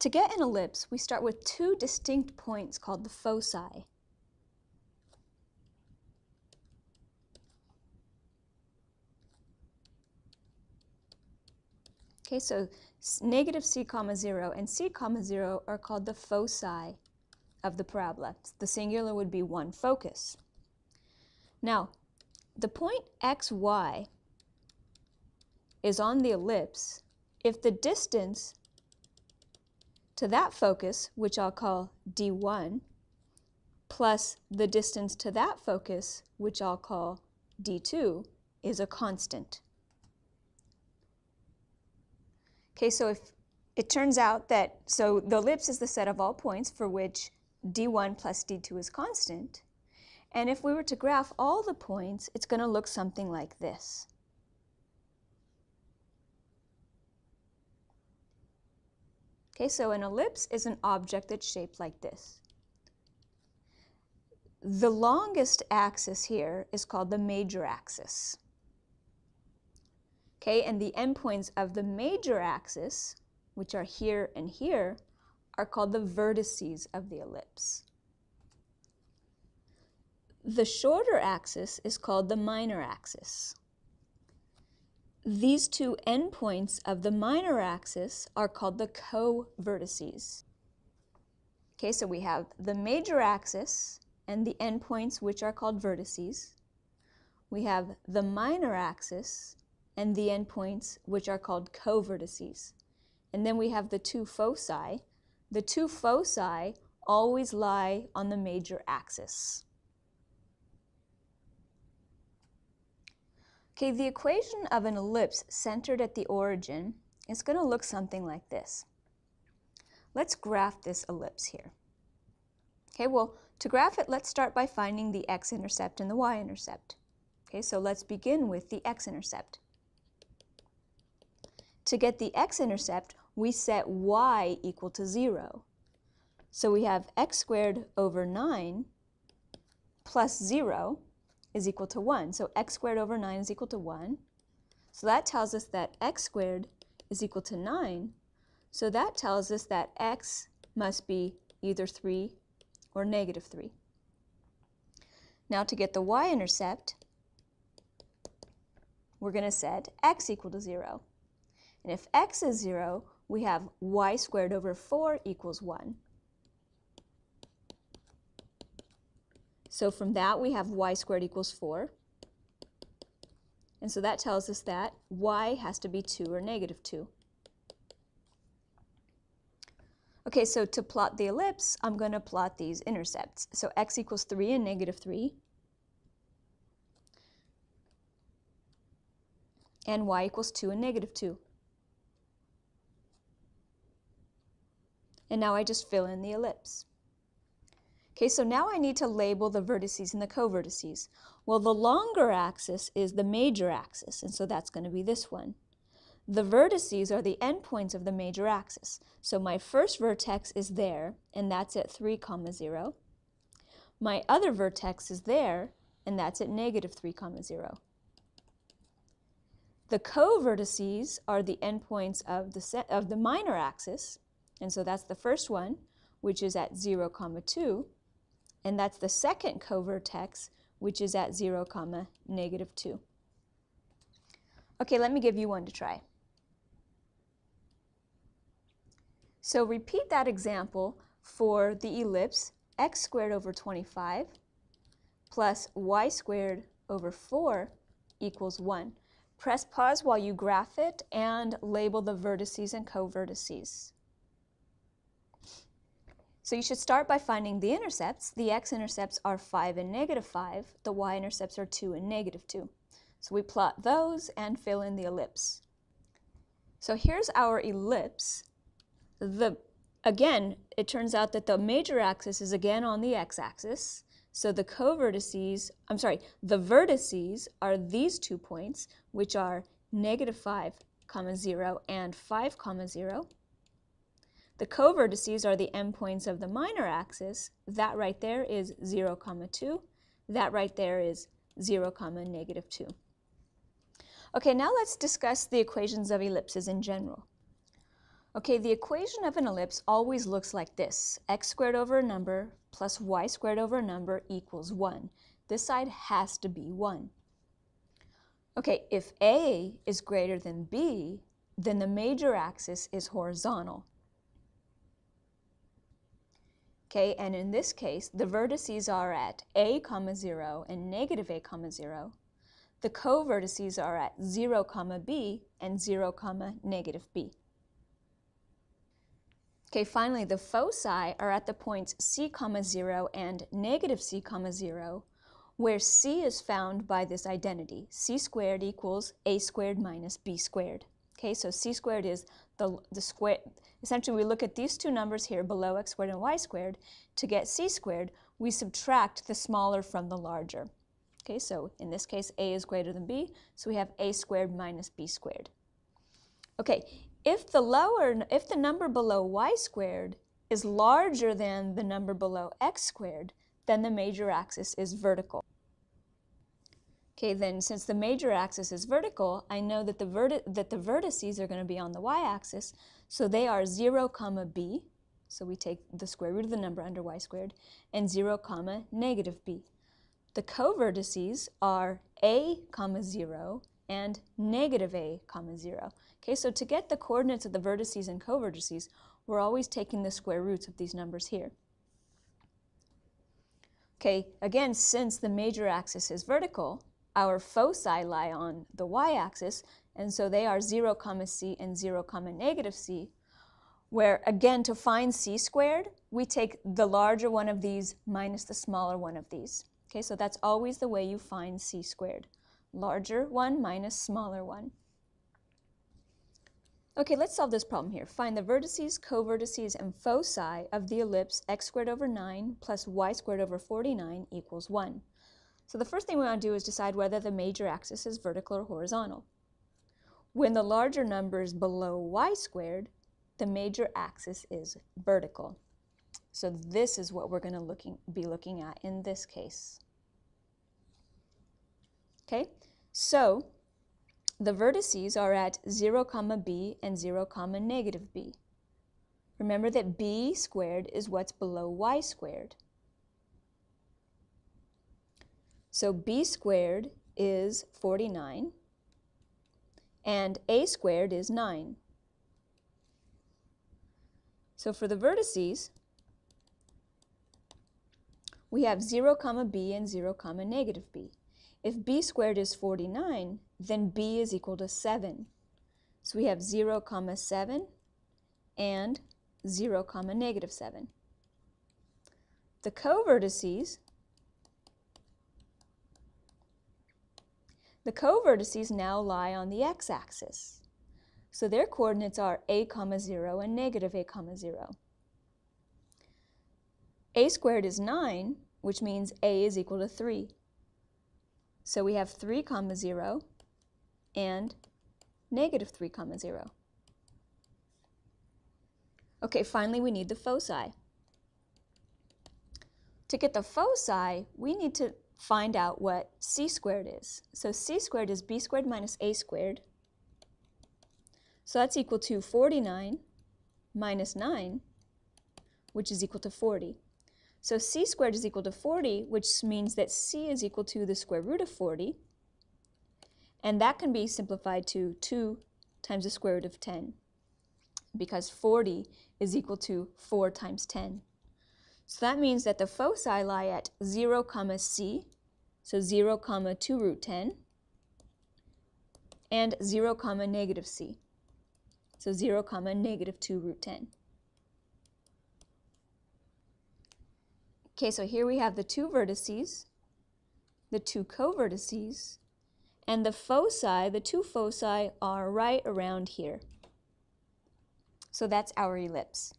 To get an ellipse, we start with two distinct points called the foci. Okay, so negative c comma 0 and c comma 0 are called the foci of the parabola. The singular would be one focus. Now, the point xy is on the ellipse if the distance to that focus, which I'll call d1, plus the distance to that focus, which I'll call d2, is a constant. Okay, so if it turns out that, so the ellipse is the set of all points for which d1 plus d2 is constant, and if we were to graph all the points, it's going to look something like this. Okay, so an ellipse is an object that's shaped like this. The longest axis here is called the major axis. Okay, and the endpoints of the major axis, which are here and here, are called the vertices of the ellipse. The shorter axis is called the minor axis. These two endpoints of the minor axis are called the co-vertices. Okay, so we have the major axis and the endpoints which are called vertices. We have the minor axis and the endpoints which are called co-vertices. And then we have the two foci. The two foci always lie on the major axis. Okay, the equation of an ellipse centered at the origin is going to look something like this. Let's graph this ellipse here. Okay, well, to graph it, let's start by finding the x-intercept and the y-intercept. Okay, so let's begin with the x-intercept. To get the x-intercept, we set y equal to 0. So we have x squared over 9 plus 0 is equal to 1. So x squared over 9 is equal to 1. So that tells us that x squared is equal to 9. So that tells us that x must be either 3 or negative 3. Now to get the y-intercept, we're going to set x equal to 0. And if x is 0, we have y squared over 4 equals 1. So from that, we have y squared equals 4. And so that tells us that y has to be 2 or negative 2. Okay, so to plot the ellipse, I'm going to plot these intercepts. So x equals 3 and negative 3. And y equals 2 and negative 2. And now I just fill in the ellipse. Okay, so now I need to label the vertices and the co-vertices. Well, the longer axis is the major axis, and so that's going to be this one. The vertices are the endpoints of the major axis. So my first vertex is there, and that's at 3 comma 0. My other vertex is there, and that's at negative 3 comma 0. The co-vertices are the endpoints of the, of the minor axis, and so that's the first one, which is at 0 comma 2. And that's the second covertex, which is at 0 comma negative 2. Okay, let me give you one to try. So repeat that example for the ellipse x squared over 25 plus y squared over 4 equals 1. Press pause while you graph it and label the vertices and covertices. So you should start by finding the intercepts. The x-intercepts are 5 and negative 5. The y-intercepts are 2 and negative 2. So we plot those and fill in the ellipse. So here's our ellipse. The, again, it turns out that the major axis is again on the x-axis. So the co-vertices, I'm sorry, the vertices are these two points, which are negative 5 comma 0 and 5 comma 0. The covertices are the endpoints of the minor axis. That right there is 0, comma 2. That right there is 0, comma negative 2. Okay, now let's discuss the equations of ellipses in general. Okay, the equation of an ellipse always looks like this. x squared over a number plus y squared over a number equals 1. This side has to be 1. Okay, if A is greater than B, then the major axis is horizontal. Okay, and in this case, the vertices are at a comma 0 and negative a comma 0. The co-vertices are at 0 comma b and 0 comma negative b. Okay, finally, the foci are at the points c comma 0 and negative c comma 0, where c is found by this identity. c squared equals a squared minus b squared. Okay, so c squared is the, the square, essentially we look at these two numbers here below x squared and y squared. To get c squared, we subtract the smaller from the larger. Okay, so in this case, a is greater than b, so we have a squared minus b squared. Okay, if the lower, if the number below y squared is larger than the number below x squared, then the major axis is vertical. Okay, then since the major axis is vertical, I know that the, verti that the vertices are going to be on the y-axis, so they are 0 comma b, so we take the square root of the number under y squared, and 0 comma negative b. The co-vertices are a comma 0 and negative a comma 0. Okay, so to get the coordinates of the vertices and co-vertices, we're always taking the square roots of these numbers here. Okay, again, since the major axis is vertical, our foci lie on the y-axis, and so they are 0 comma c and 0 comma negative c, where again to find c squared, we take the larger one of these minus the smaller one of these. Okay, so that's always the way you find c squared. Larger one minus smaller one. Okay, let's solve this problem here. Find the vertices, co-vertices, and foci of the ellipse x squared over 9 plus y squared over 49 equals 1. So the first thing we want to do is decide whether the major axis is vertical or horizontal. When the larger number is below y squared, the major axis is vertical. So this is what we're going to looking, be looking at in this case. Okay, so the vertices are at 0 comma b and 0 comma negative b. Remember that b squared is what's below y squared. So b squared is 49 and a squared is 9. So for the vertices, we have 0 comma b and 0 comma negative b. If b squared is 49, then b is equal to 7. So we have 0 comma 7 and 0 comma negative 7. The co-vertices, the co-vertices now lie on the x-axis. So their coordinates are a comma 0 and negative a comma 0. a squared is 9, which means a is equal to 3. So we have 3 comma 0 and negative 3 comma 0. Okay, finally we need the foci. To get the foci, we need to find out what c squared is. So c squared is b squared minus a squared. So that's equal to 49 minus 9, which is equal to 40. So c squared is equal to 40, which means that c is equal to the square root of 40. And that can be simplified to 2 times the square root of 10, because 40 is equal to 4 times 10. So that means that the foci lie at 0 comma c, so 0 comma 2 root 10, and 0 comma negative c, so 0 comma negative 2 root 10. Okay, so here we have the two vertices, the two co-vertices, and the foci, the two foci are right around here. So that's our ellipse.